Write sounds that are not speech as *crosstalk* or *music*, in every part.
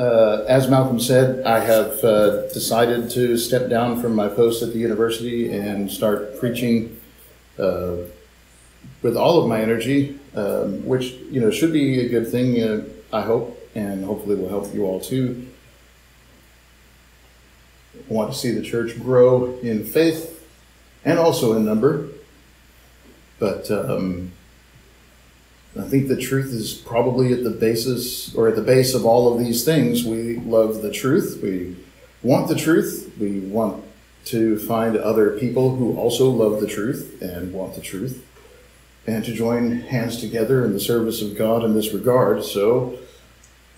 uh, as Malcolm said, I have uh, decided to step down from my post at the university and start preaching uh, with all of my energy, um, which you know should be a good thing. Uh, I hope, and hopefully will help you all too. I want to see the church grow in faith and also in number, but. Um, I think the truth is probably at the basis or at the base of all of these things. We love the truth. We want the truth. We want to find other people who also love the truth and want the truth and to join hands together in the service of God in this regard. So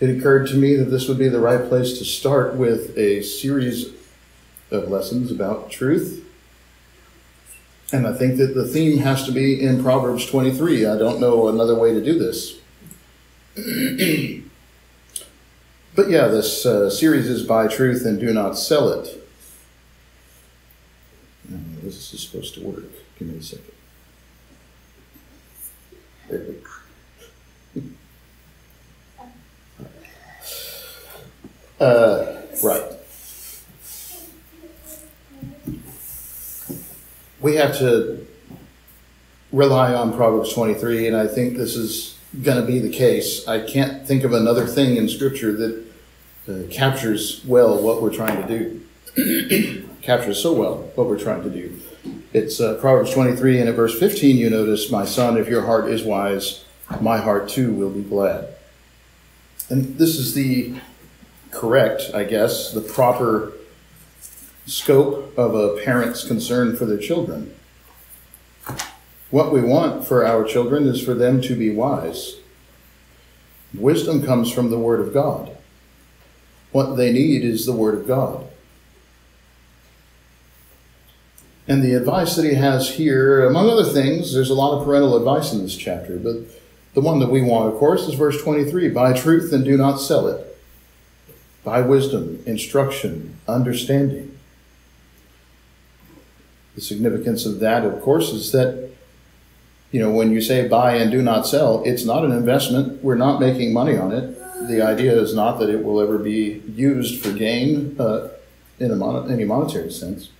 it occurred to me that this would be the right place to start with a series of lessons about truth and I think that the theme has to be in Proverbs 23. I don't know another way to do this. *clears throat* but yeah, this uh, series is Buy Truth and Do Not Sell It. this is supposed to work. Give me a second. There we go. *laughs* Uh, right. We have to rely on Proverbs 23, and I think this is going to be the case. I can't think of another thing in Scripture that uh, captures well what we're trying to do. *clears throat* captures so well what we're trying to do. It's uh, Proverbs 23, and at verse 15, you notice, My son, if your heart is wise, my heart too will be glad. And this is the correct, I guess, the proper scope of a parent's concern for their children. What we want for our children is for them to be wise. Wisdom comes from the Word of God. What they need is the Word of God. And the advice that he has here, among other things, there's a lot of parental advice in this chapter, but the one that we want, of course, is verse 23 Buy truth and do not sell it. Buy wisdom, instruction, understanding. The significance of that, of course, is that, you know, when you say buy and do not sell, it's not an investment. We're not making money on it. The idea is not that it will ever be used for gain uh, in mon- any monetary sense,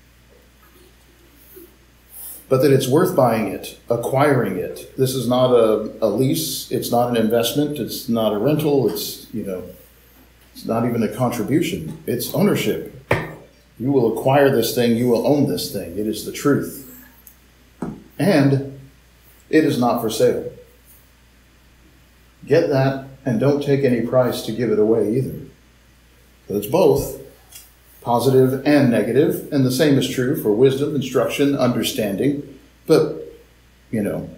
but that it's worth buying it, acquiring it. This is not a, a lease. It's not an investment. It's not a rental. It's, you know, it's not even a contribution. It's ownership. You will acquire this thing, you will own this thing. It is the truth. And it is not for sale. Get that and don't take any price to give it away either. So it's both positive and negative, and the same is true for wisdom, instruction, understanding. But, you know,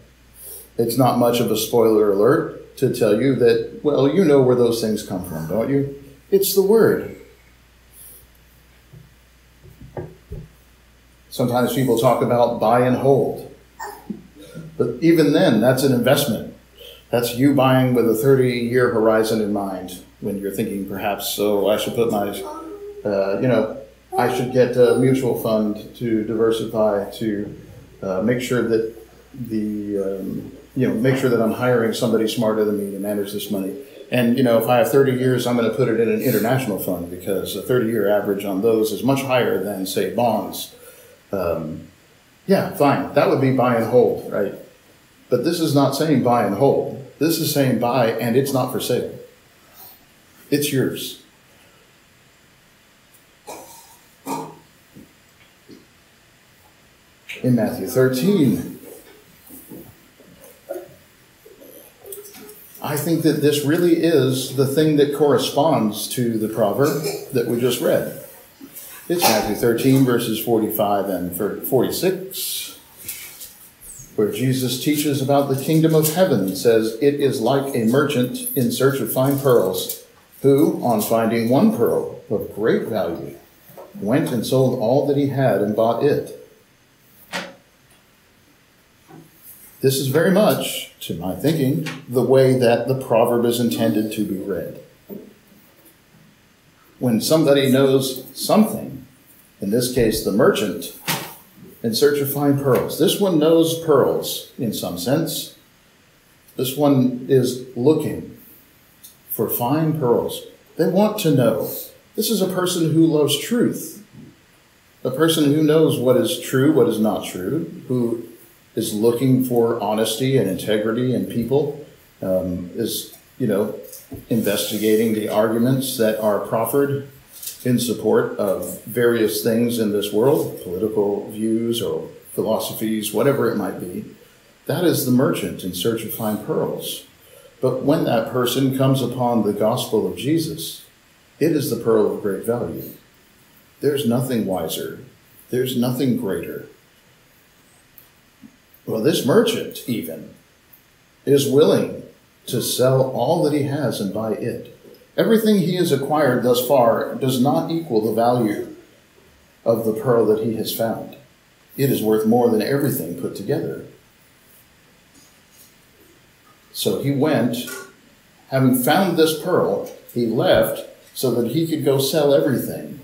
it's not much of a spoiler alert to tell you that, well, you know where those things come from, don't you? It's the Word. Sometimes people talk about buy and hold. But even then, that's an investment. That's you buying with a 30 year horizon in mind when you're thinking perhaps, so I should put my, uh, you know, I should get a mutual fund to diversify to uh, make sure that the, um, you know, make sure that I'm hiring somebody smarter than me to manage this money. And, you know, if I have 30 years, I'm going to put it in an international fund because a 30 year average on those is much higher than, say, bonds um, yeah, fine. That would be buy and hold, right? But this is not saying buy and hold. This is saying buy and it's not for sale. It's yours. In Matthew 13, I think that this really is the thing that corresponds to the proverb that we just read. It's Matthew 13, verses 45 and 46, where Jesus teaches about the kingdom of heaven. It says, It is like a merchant in search of fine pearls, who, on finding one pearl of great value, went and sold all that he had and bought it. This is very much, to my thinking, the way that the proverb is intended to be read when somebody knows something, in this case the merchant, in search of fine pearls. This one knows pearls in some sense. This one is looking for fine pearls. They want to know. This is a person who loves truth, a person who knows what is true, what is not true, who is looking for honesty and integrity in people, um, is, you know, investigating the arguments that are proffered in support of various things in this world, political views or philosophies, whatever it might be. That is the merchant in search of fine pearls. But when that person comes upon the gospel of Jesus, it is the pearl of great value. There's nothing wiser, there's nothing greater. Well, this merchant, even, is willing to sell all that he has and buy it. Everything he has acquired thus far does not equal the value of the pearl that he has found. It is worth more than everything put together. So he went, having found this pearl, he left so that he could go sell everything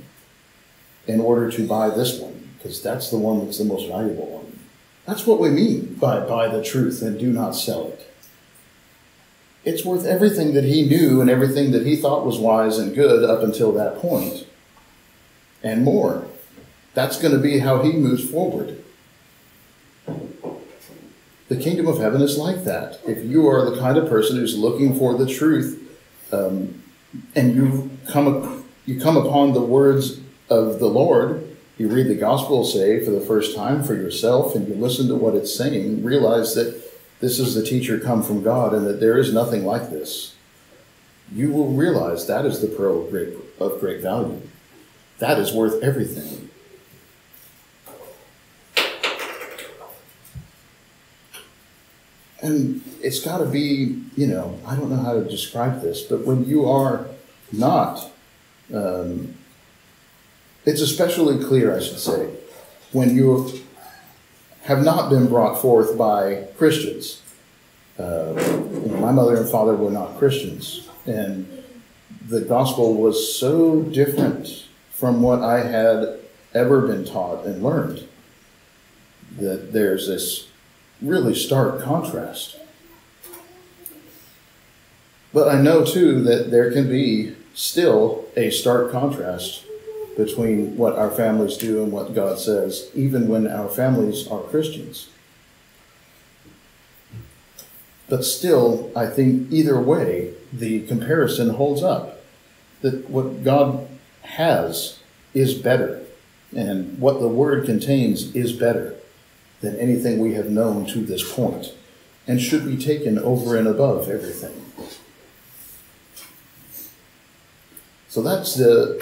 in order to buy this one, because that's the one that's the most valuable one. That's what we mean by buy the truth and do not sell it. It's worth everything that he knew and everything that he thought was wise and good up until that point, and more. That's going to be how he moves forward. The kingdom of heaven is like that. If you are the kind of person who's looking for the truth, um, and you come you come upon the words of the Lord, you read the gospel, say for the first time for yourself, and you listen to what it's saying, realize that this is the teacher come from God, and that there is nothing like this. You will realize that is the pearl of great of great value. That is worth everything. and it's got to be, you know, I don't know how to describe this, but when you are not, um, it's especially clear, I should say, when you have not been brought forth by Christians. Uh, you know, my mother and father were not Christians, and the gospel was so different from what I had ever been taught and learned that there's this really stark contrast. But I know too that there can be still a stark contrast between what our families do and what God says, even when our families are Christians. But still, I think either way, the comparison holds up. That what God has is better, and what the Word contains is better than anything we have known to this point, and should be taken over and above everything. So that's the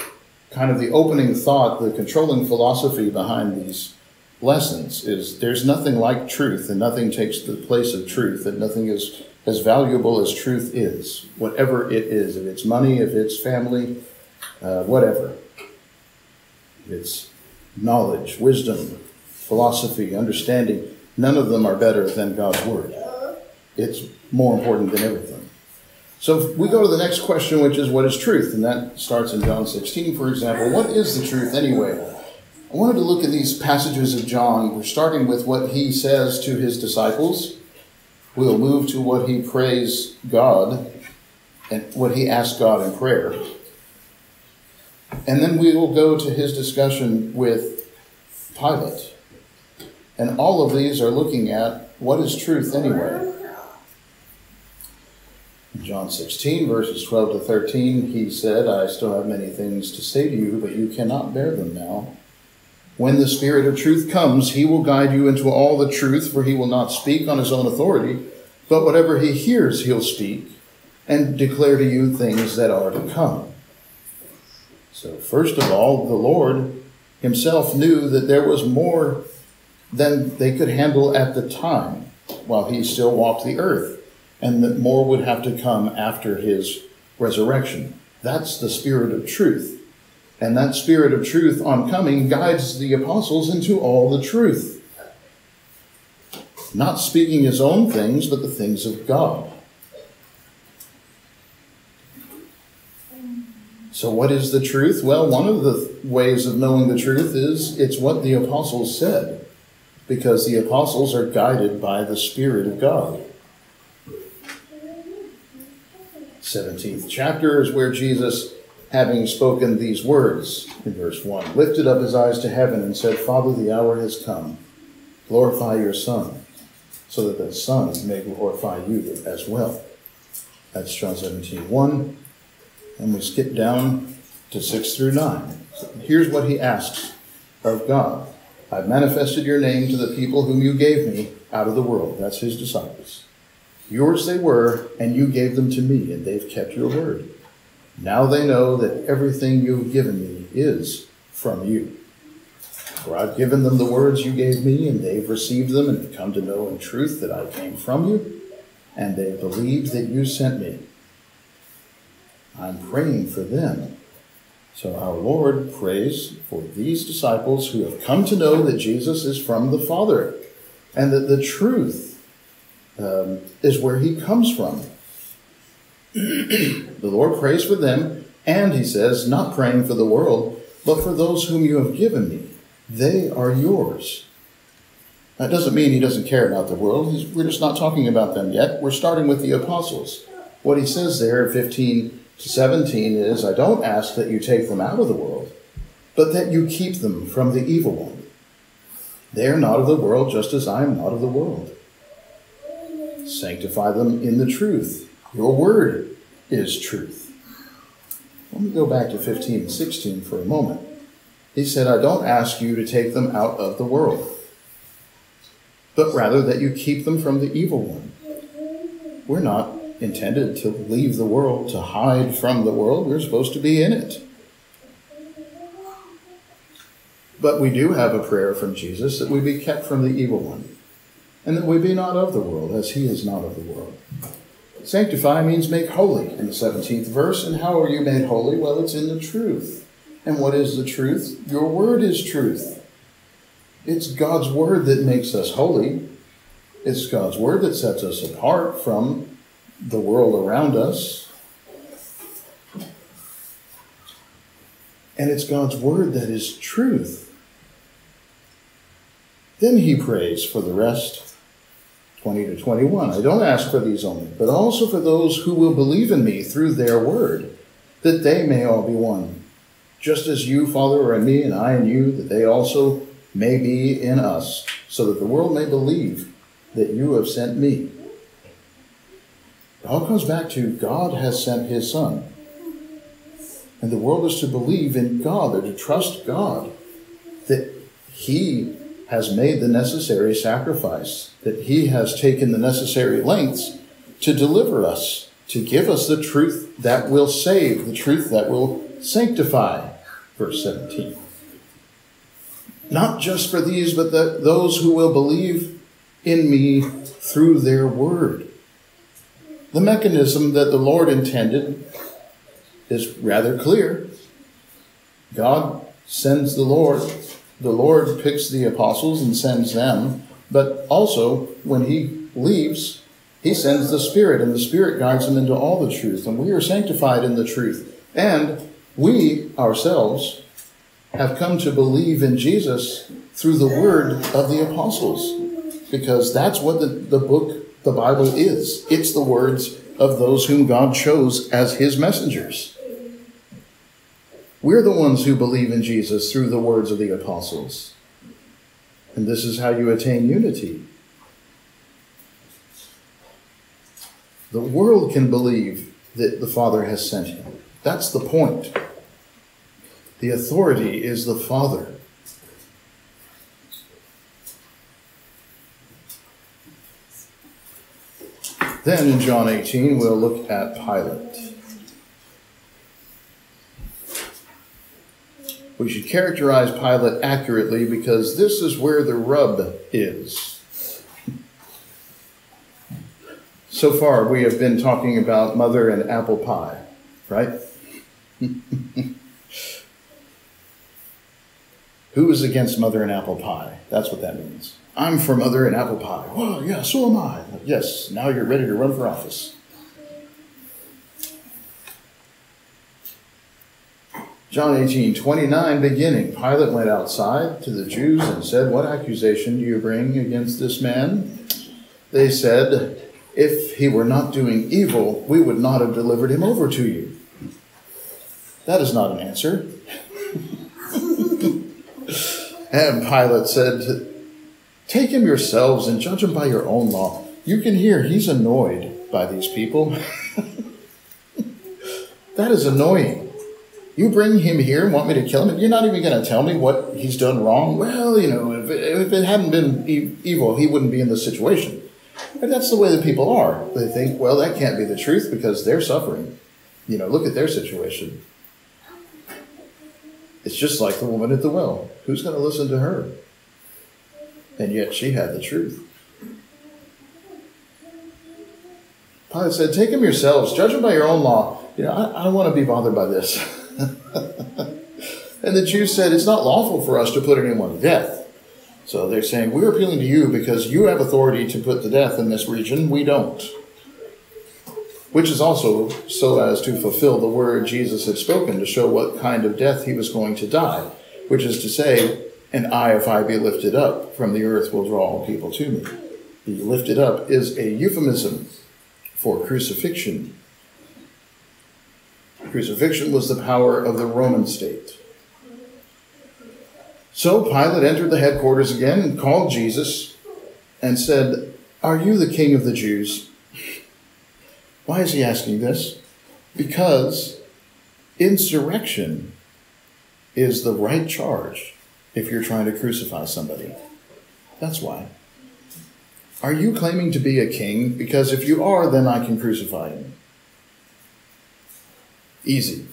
kind of the opening thought, the controlling philosophy behind these lessons is there's nothing like truth and nothing takes the place of truth and nothing is as valuable as truth is, whatever it is, if it's money, if it's family, uh, whatever. It's knowledge, wisdom, philosophy, understanding, none of them are better than God's Word. It's more important than everything. So we go to the next question, which is what is truth? And that starts in John 16, for example. What is the truth anyway? I wanted to look at these passages of John. We're starting with what he says to his disciples. We'll move to what he prays God and what he asks God in prayer. And then we will go to his discussion with Pilate. And all of these are looking at what is truth anyway. John 16, verses 12 to 13, he said, I still have many things to say to you, but you cannot bear them now. When the Spirit of truth comes, he will guide you into all the truth, for he will not speak on his own authority, but whatever he hears, he'll speak and declare to you things that are to come. So, first of all, the Lord himself knew that there was more than they could handle at the time while he still walked the earth, and that more would have to come after his resurrection. That's the spirit of truth. And that spirit of truth on coming guides the apostles into all the truth. Not speaking his own things, but the things of God. So, what is the truth? Well, one of the ways of knowing the truth is it's what the apostles said because the apostles are guided by the Spirit of God. 17th chapter is where Jesus having spoken these words, in verse 1, lifted up his eyes to heaven and said, Father, the hour has come. Glorify your Son, so that the Son may glorify you as well. That's John 17, 1. And we skip down to 6 through 9. Here's what he asks of God I've manifested your name to the people whom you gave me out of the world. That's his disciples. Yours they were, and you gave them to me, and they've kept your word. Now they know that everything you've given me is from you. For I've given them the words you gave me, and they've received them and have come to know in truth that I came from you, and they believed that you sent me. I'm praying for them. So our Lord prays for these disciples who have come to know that Jesus is from the Father and that the truth um, is where he comes from. *clears throat* the Lord prays for them, and he says, not praying for the world, but for those whom you have given me. They are yours. That doesn't mean he doesn't care about the world. He's, we're just not talking about them yet. We're starting with the apostles. What he says there in 15 to 17 is, I don't ask that you take them out of the world, but that you keep them from the evil one. They are not of the world, just as I am not of the world. Sanctify them in the truth. Your word is truth. Let me go back to 15 and 16 for a moment. He said, I don't ask you to take them out of the world, but rather that you keep them from the evil one. We're not intended to leave the world, to hide from the world. We're supposed to be in it. But we do have a prayer from Jesus that we be kept from the evil one, and that we be not of the world, as he is not of the world. Sanctify means make holy in the 17th verse. And how are you made holy? Well, it's in the truth. And what is the truth? Your word is truth. It's God's word that makes us holy. It's God's word that sets us apart from the world around us. And it's God's word that is truth. Then he prays for the rest 20 to 21. I don't ask for these only, but also for those who will believe in me through their word, that they may all be one. Just as you, Father, are in me, and I in you, that they also may be in us, so that the world may believe that you have sent me. It all comes back to God has sent his Son. And the world is to believe in God, or to trust God, that he has made the necessary sacrifice, that he has taken the necessary lengths to deliver us, to give us the truth that will save, the truth that will sanctify. Verse 17. Not just for these, but the, those who will believe in me through their word. The mechanism that the Lord intended is rather clear. God sends the Lord the Lord picks the apostles and sends them, but also when he leaves, he sends the Spirit, and the Spirit guides them into all the truth. And we are sanctified in the truth. And we ourselves have come to believe in Jesus through the word of the apostles, because that's what the, the book, the Bible is. It's the words of those whom God chose as his messengers. We're the ones who believe in Jesus through the words of the apostles. And this is how you attain unity. The world can believe that the Father has sent him. That's the point. The authority is the Father. Then in John 18, we'll look at Pilate. We should characterize Pilate accurately because this is where the rub is. So far, we have been talking about mother and apple pie, right? *laughs* Who is against mother and apple pie? That's what that means. I'm for mother and apple pie. Oh, yeah, so am I. Yes, now you're ready to run for office. John 18, 29, beginning. Pilate went outside to the Jews and said, What accusation do you bring against this man? They said, If he were not doing evil, we would not have delivered him over to you. That is not an answer. *laughs* and Pilate said, Take him yourselves and judge him by your own law. You can hear he's annoyed by these people. *laughs* that is annoying. You bring him here and want me to kill him, you're not even going to tell me what he's done wrong? Well, you know, if it, if it hadn't been e- evil, he wouldn't be in this situation. And that's the way that people are. They think, well, that can't be the truth because they're suffering. You know, look at their situation. It's just like the woman at the well. Who's going to listen to her? And yet she had the truth. Pilate said, Take him yourselves, judge him by your own law. You know, I, I don't want to be bothered by this. *laughs* *laughs* and the Jews said, It's not lawful for us to put anyone to death. So they're saying, We're appealing to you because you have authority to put to death in this region. We don't. Which is also so as to fulfill the word Jesus had spoken to show what kind of death he was going to die, which is to say, And I, if I be lifted up from the earth, will draw all people to me. The lifted up is a euphemism for crucifixion. Crucifixion was the power of the Roman state. So Pilate entered the headquarters again and called Jesus and said, Are you the king of the Jews? Why is he asking this? Because insurrection is the right charge if you're trying to crucify somebody. That's why. Are you claiming to be a king? Because if you are, then I can crucify him. Easy.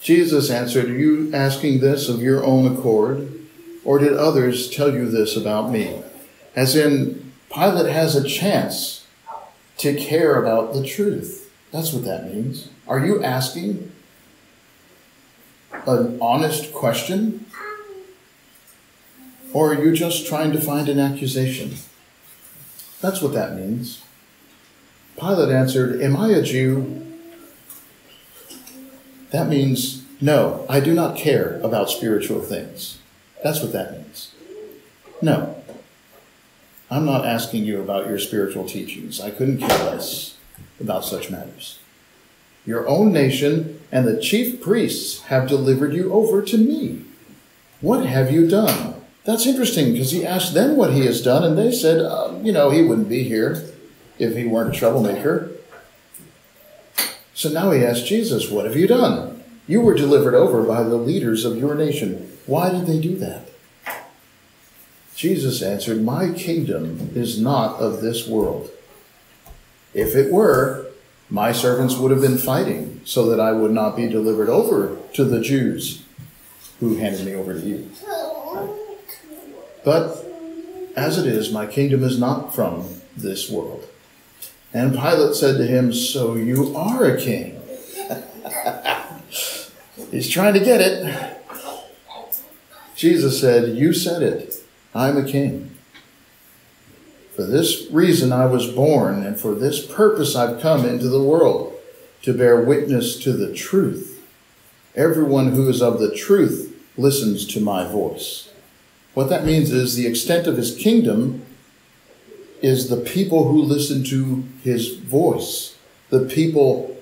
Jesus answered, Are you asking this of your own accord? Or did others tell you this about me? As in, Pilate has a chance to care about the truth. That's what that means. Are you asking an honest question? Or are you just trying to find an accusation? That's what that means. Pilate answered, Am I a Jew? That means, no, I do not care about spiritual things. That's what that means. No. I'm not asking you about your spiritual teachings. I couldn't care less about such matters. Your own nation and the chief priests have delivered you over to me. What have you done? That's interesting because he asked them what he has done, and they said, uh, you know, he wouldn't be here if he weren't a troublemaker. So now he asked Jesus, What have you done? You were delivered over by the leaders of your nation. Why did they do that? Jesus answered, My kingdom is not of this world. If it were, my servants would have been fighting so that I would not be delivered over to the Jews who handed me over to you. But as it is, my kingdom is not from this world. And Pilate said to him, So you are a king. *laughs* He's trying to get it. Jesus said, You said it. I'm a king. For this reason I was born, and for this purpose I've come into the world, to bear witness to the truth. Everyone who is of the truth listens to my voice. What that means is the extent of his kingdom is the people who listen to his voice, the people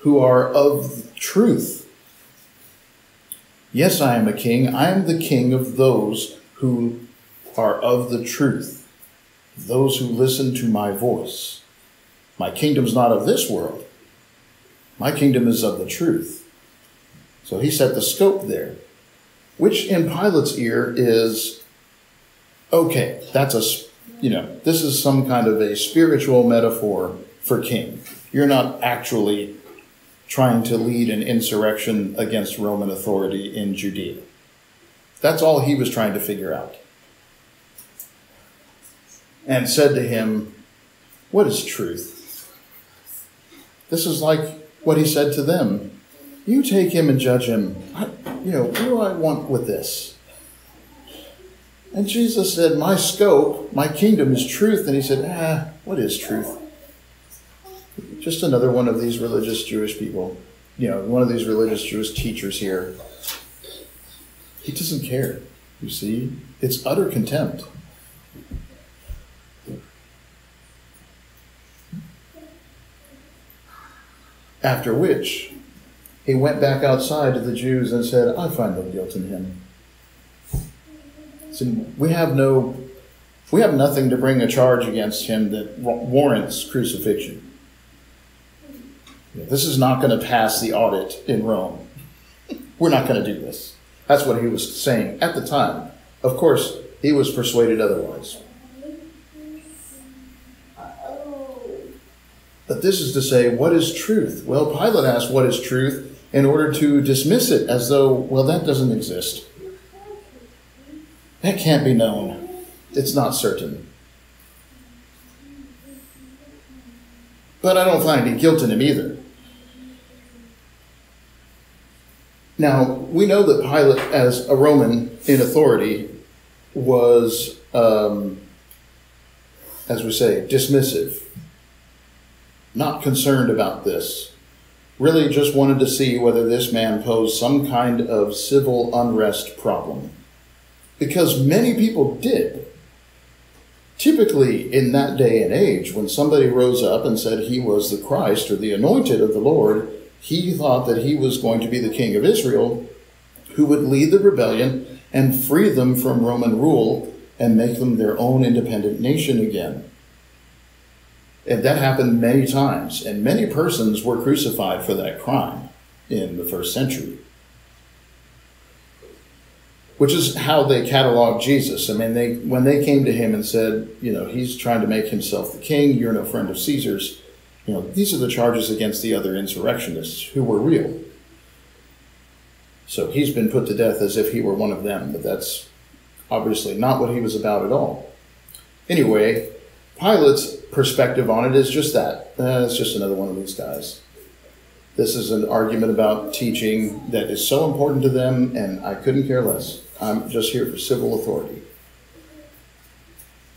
who are of truth. Yes, I am a king. I am the king of those who are of the truth, those who listen to my voice. My kingdom's not of this world. My kingdom is of the truth. So he set the scope there, which in Pilate's ear is okay, that's a you know, this is some kind of a spiritual metaphor for king. You're not actually trying to lead an insurrection against Roman authority in Judea. That's all he was trying to figure out. And said to him, What is truth? This is like what he said to them. You take him and judge him. I, you know, what do I want with this? And Jesus said, My scope, my kingdom is truth. And he said, Ah, what is truth? Just another one of these religious Jewish people, you know, one of these religious Jewish teachers here. He doesn't care, you see? It's utter contempt. After which, he went back outside to the Jews and said, I find no guilt in him. So we have no, we have nothing to bring a charge against him that warrants crucifixion. This is not going to pass the audit in Rome. We're not going to do this. That's what he was saying at the time. Of course, he was persuaded otherwise. But this is to say, what is truth? Well, Pilate asked, What is truth? in order to dismiss it as though, well, that doesn't exist. That can't be known. It's not certain. But I don't find any guilt in him either. Now, we know that Pilate, as a Roman in authority, was, um, as we say, dismissive, not concerned about this. Really just wanted to see whether this man posed some kind of civil unrest problem. Because many people did. Typically, in that day and age, when somebody rose up and said he was the Christ or the anointed of the Lord, he thought that he was going to be the king of Israel who would lead the rebellion and free them from Roman rule and make them their own independent nation again. And that happened many times, and many persons were crucified for that crime in the first century. Which is how they cataloged Jesus. I mean, they when they came to him and said, you know, he's trying to make himself the king, you're no friend of Caesar's you know, these are the charges against the other insurrectionists who were real. So he's been put to death as if he were one of them, but that's obviously not what he was about at all. Anyway, Pilate's perspective on it is just that. Uh, it's just another one of these guys. This is an argument about teaching that is so important to them, and I couldn't care less. I'm just here for civil authority.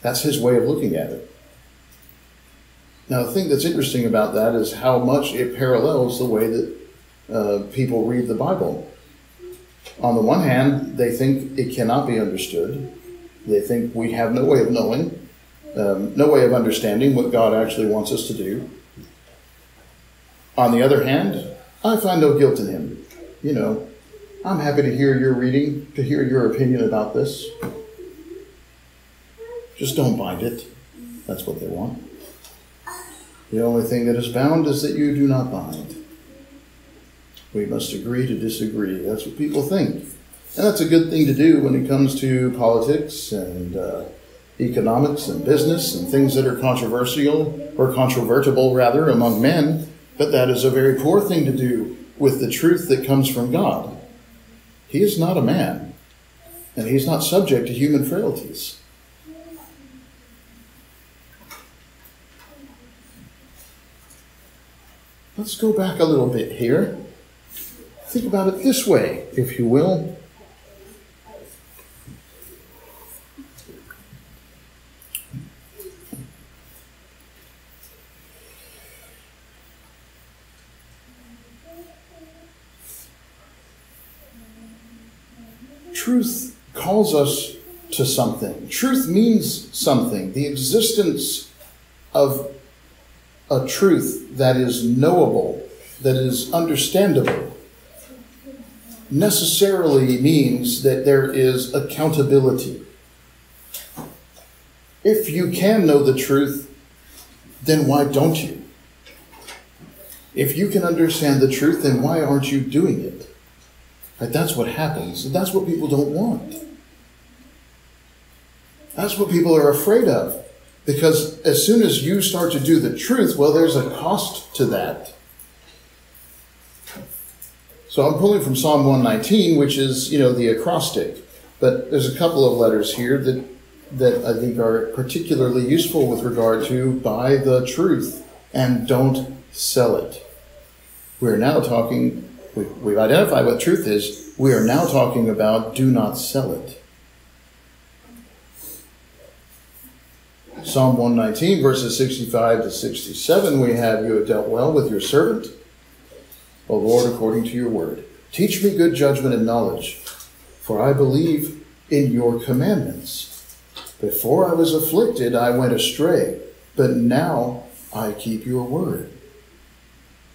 That's his way of looking at it. Now, the thing that's interesting about that is how much it parallels the way that uh, people read the Bible. On the one hand, they think it cannot be understood. They think we have no way of knowing, um, no way of understanding what God actually wants us to do. On the other hand, I find no guilt in him. You know, I'm happy to hear your reading, to hear your opinion about this. Just don't bind it. That's what they want. The only thing that is bound is that you do not bind. We must agree to disagree. That's what people think. And that's a good thing to do when it comes to politics and uh, economics and business and things that are controversial or controvertible, rather, among men. But that is a very poor thing to do with the truth that comes from God. He is not a man, and he's not subject to human frailties. Let's go back a little bit here. Think about it this way, if you will. Truth calls us to something. Truth means something. The existence of a truth that is knowable, that is understandable, necessarily means that there is accountability. If you can know the truth, then why don't you? If you can understand the truth, then why aren't you doing it? Right, that's what happens. That's what people don't want. That's what people are afraid of. Because as soon as you start to do the truth, well, there's a cost to that. So I'm pulling from Psalm 119, which is, you know, the acrostic. But there's a couple of letters here that, that I think are particularly useful with regard to buy the truth and don't sell it. We're now talking, we've identified what truth is. We are now talking about do not sell it. Psalm 119, verses 65 to 67, we have, You have dealt well with your servant, O Lord, according to your word. Teach me good judgment and knowledge, for I believe in your commandments. Before I was afflicted, I went astray, but now I keep your word.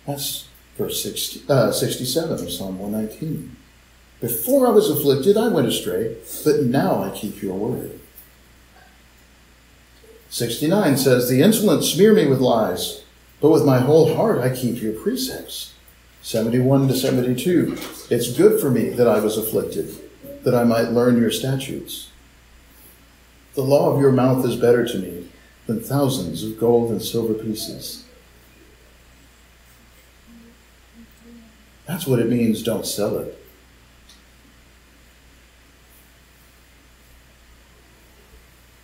That's Verse 60, uh, 67 of Psalm 119. Before I was afflicted, I went astray, but now I keep your word. 69 says, The insolent smear me with lies, but with my whole heart I keep your precepts. 71 to 72, It's good for me that I was afflicted, that I might learn your statutes. The law of your mouth is better to me than thousands of gold and silver pieces. That's what it means, don't sell it.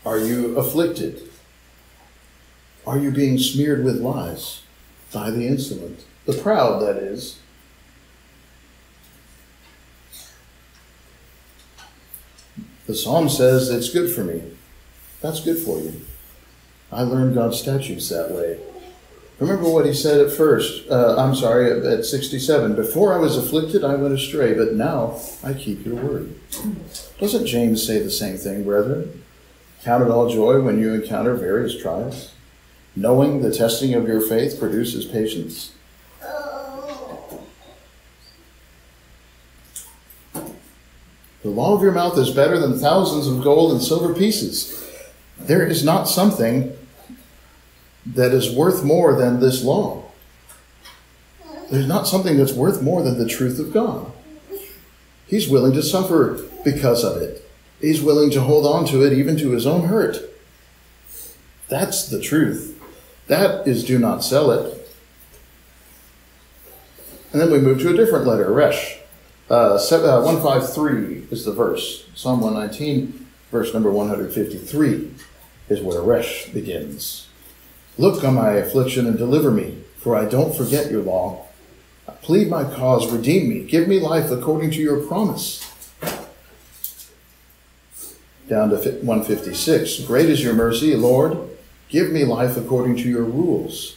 Are you afflicted? Are you being smeared with lies by the insolent? The proud, that is. The psalm says it's good for me. That's good for you. I learned God's statutes that way. Remember what he said at first. Uh, I'm sorry, at, at 67. Before I was afflicted, I went astray, but now I keep your word. Doesn't James say the same thing, brethren? Count it all joy when you encounter various trials, knowing the testing of your faith produces patience. The law of your mouth is better than thousands of gold and silver pieces. There is not something that is worth more than this law. There's not something that's worth more than the truth of God. He's willing to suffer because of it. He's willing to hold on to it even to his own hurt. That's the truth. That is do not sell it. And then we move to a different letter, Resh. Uh, uh 153 is the verse. Psalm 119, verse number 153 is where Resh begins. Look on my affliction and deliver me, for I don't forget your law. Plead my cause, redeem me, give me life according to your promise. Down to 156. Great is your mercy, Lord. Give me life according to your rules.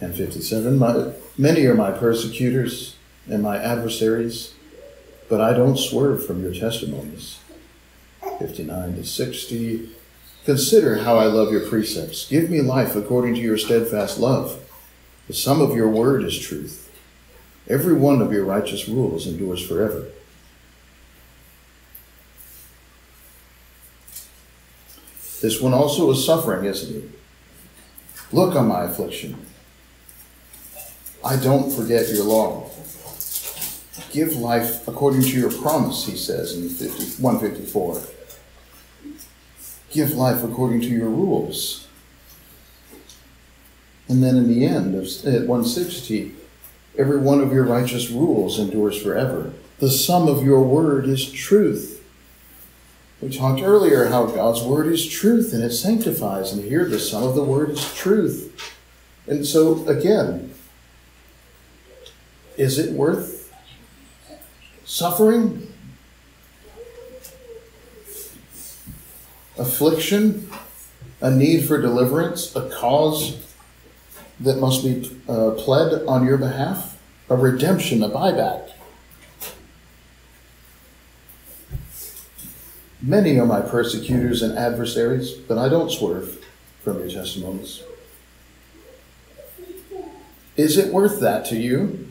And 57. My, many are my persecutors and my adversaries, but I don't swerve from your testimonies. 59 to 60. Consider how I love your precepts. Give me life according to your steadfast love. The sum of your word is truth. Every one of your righteous rules endures forever. This one also is suffering, isn't it? Look on my affliction. I don't forget your law. Give life according to your promise, he says in 50, 154 give life according to your rules. And then in the end of at 160, every one of your righteous rules endures forever. The sum of your word is truth. We talked earlier how God's word is truth and it sanctifies, and here the sum of the word is truth. And so again, is it worth suffering? affliction, a need for deliverance, a cause that must be uh, pled on your behalf, a redemption, a buyback. Many are my persecutors and adversaries, but I don't swerve from your testimonies. Is it worth that to you?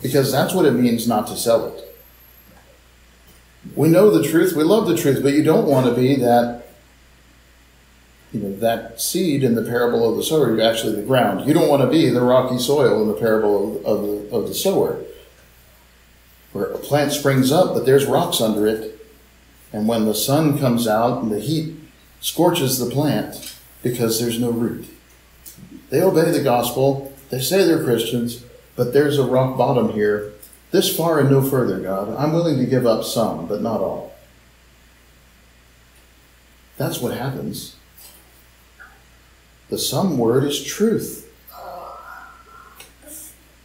Because that's what it means not to sell it we know the truth, we love the truth, but you don't want to be that, you know, that seed in the parable of the sower, you're actually the ground. You don't want to be the rocky soil in the parable of, of, the, of the sower, where a plant springs up, but there's rocks under it. And when the sun comes out and the heat scorches the plant because there's no root. They obey the gospel, they say they're Christians, but there's a rock bottom here this far and no further, God. I'm willing to give up sum, but not all. That's what happens. The some word is truth.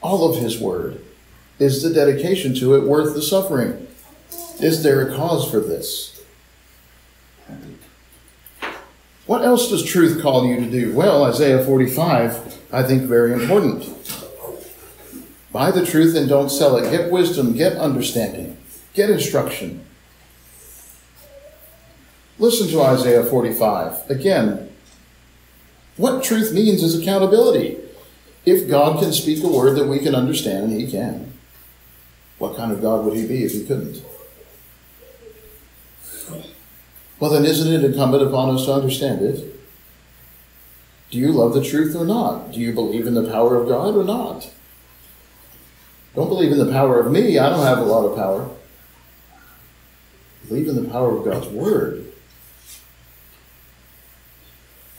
All of his word. Is the dedication to it worth the suffering? Is there a cause for this? What else does truth call you to do? Well, Isaiah 45, I think very important. Buy the truth and don't sell it. Get wisdom, get understanding, get instruction. Listen to Isaiah 45. Again, what truth means is accountability. If God can speak a word that we can understand, and He can, what kind of God would He be if He couldn't? Well, then, isn't it incumbent upon us to understand it? Do you love the truth or not? Do you believe in the power of God or not? Don't believe in the power of me. I don't have a lot of power. Believe in the power of God's Word.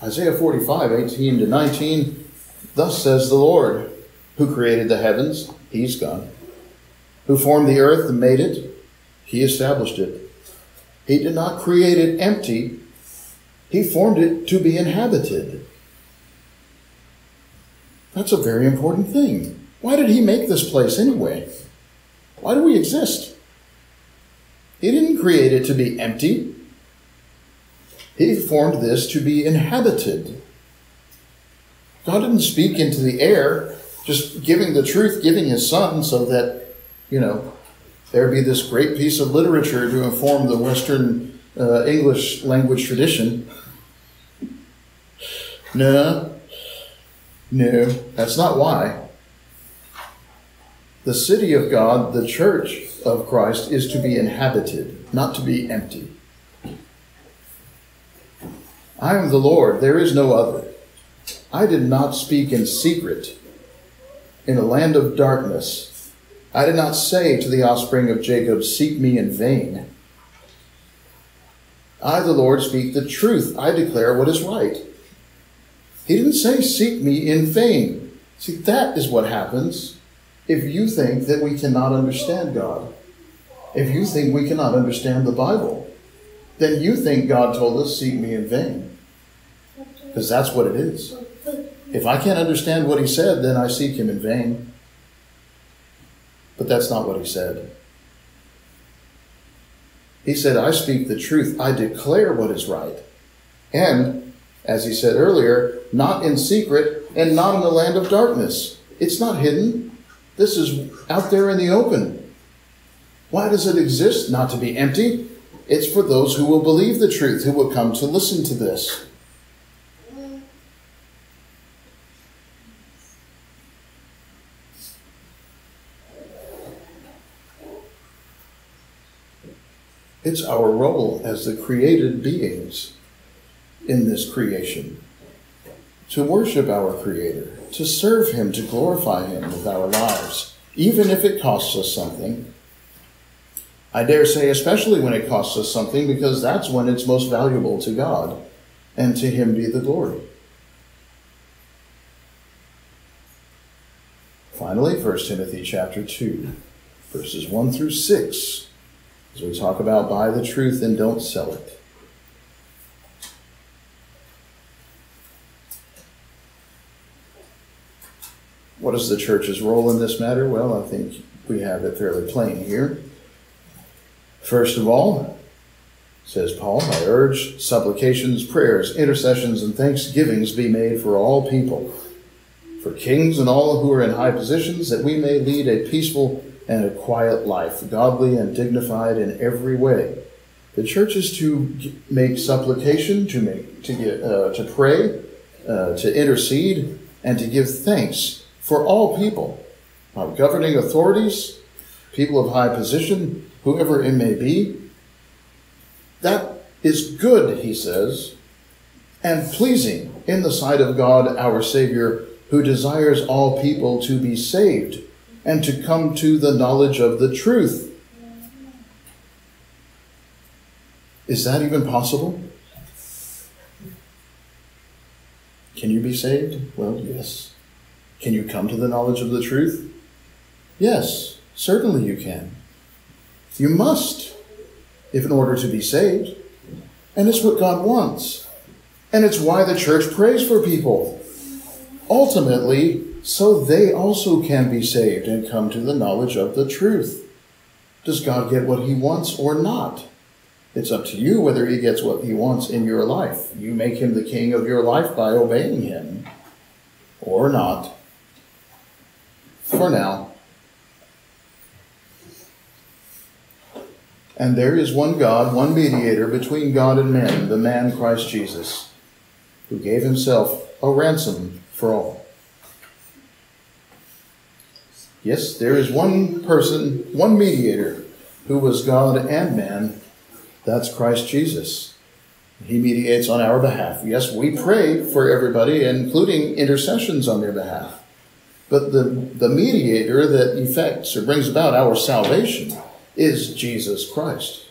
Isaiah 45, 18 to 19. Thus says the Lord, who created the heavens, He's God. Who formed the earth and made it, He established it. He did not create it empty, He formed it to be inhabited. That's a very important thing. Why did He make this place anyway? Why do we exist? He didn't create it to be empty. He formed this to be inhabited. God didn't speak into the air, just giving the truth, giving his son so that, you know, there be this great piece of literature to inform the Western uh, English language tradition. No, no, that's not why. The city of God, the church of Christ, is to be inhabited, not to be empty. I am the Lord, there is no other. I did not speak in secret in a land of darkness. I did not say to the offspring of Jacob, Seek me in vain. I, the Lord, speak the truth. I declare what is right. He didn't say, Seek me in vain. See, that is what happens if you think that we cannot understand God. If you think we cannot understand the Bible, then you think God told us, Seek me in vain. Because that's what it is. If I can't understand what he said, then I seek him in vain. But that's not what he said. He said, I speak the truth. I declare what is right. And, as he said earlier, not in secret and not in the land of darkness. It's not hidden. This is out there in the open. Why does it exist? Not to be empty. It's for those who will believe the truth, who will come to listen to this. It's our role as the created beings in this creation to worship our Creator, to serve Him, to glorify Him with our lives, even if it costs us something. I dare say, especially when it costs us something, because that's when it's most valuable to God, and to Him be the glory. Finally, 1 Timothy chapter 2, verses 1 through 6 as we talk about buy the truth and don't sell it. What is the church's role in this matter? Well, I think we have it fairly plain here. First of all, says Paul, I urge supplications, prayers, intercessions, and thanksgivings be made for all people, for kings and all who are in high positions, that we may lead a peaceful and a quiet life, godly and dignified in every way. The church is to make supplication, to make to get uh, to pray, uh, to intercede, and to give thanks for all people, our governing authorities, people of high position, whoever it may be. That is good, he says, and pleasing in the sight of God our Savior, who desires all people to be saved and to come to the knowledge of the truth. Is that even possible? Can you be saved? Well, yes. Can you come to the knowledge of the truth? Yes, certainly you can. You must, if in order to be saved. And it's what God wants. And it's why the church prays for people. Ultimately, so they also can be saved and come to the knowledge of the truth. Does God get what he wants or not? It's up to you whether he gets what he wants in your life. You make him the king of your life by obeying him or not. For now. And there is one God, one mediator between God and men, the man Christ Jesus, who gave himself a ransom for all. Yes, there is one person, one mediator, who was God and man. That's Christ Jesus. He mediates on our behalf. Yes, we pray for everybody, including intercessions on their behalf. But the, the mediator that effects or brings about our salvation is Jesus Christ,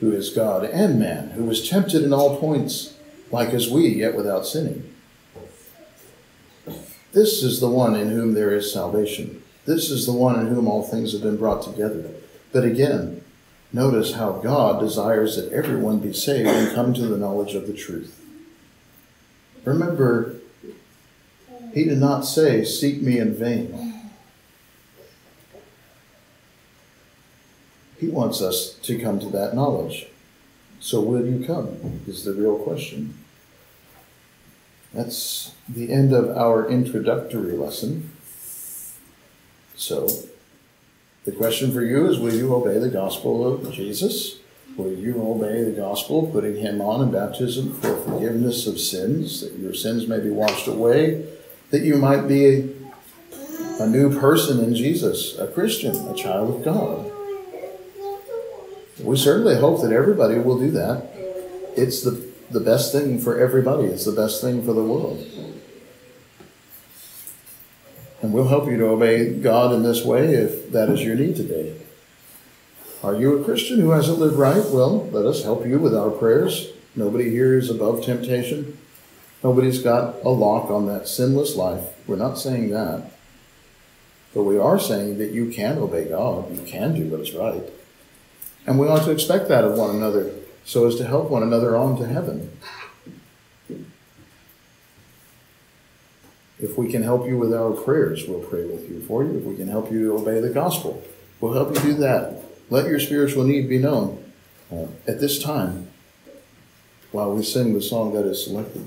who is God and man, who was tempted in all points, like as we, yet without sinning. This is the one in whom there is salvation. This is the one in whom all things have been brought together. But again, notice how God desires that everyone be saved and come to the knowledge of the truth. Remember, he did not say, Seek me in vain. He wants us to come to that knowledge. So, will you come? Is the real question. That's the end of our introductory lesson. So, the question for you is Will you obey the gospel of Jesus? Will you obey the gospel, putting him on in baptism for forgiveness of sins, that your sins may be washed away, that you might be a, new person in Jesus, a Christian, a child of God? We certainly hope that everybody will do that. It's the, the best thing for everybody, it's the best thing for the world. And we'll help you to obey God in this way if that is your need today. Are you a Christian who hasn't lived right? Well, let us help you with our prayers. Nobody here is above temptation. Nobody's got a lock on that sinless life. We're not saying that. But we are saying that you can obey God. You can do what is right. And we ought to expect that of one another so as to help one another on to heaven. If we can help you with our prayers, we'll pray with you for you. If we can help you to obey the gospel, we'll help you do that. Let your spiritual need be known uh, at this time while we sing the song that is selected.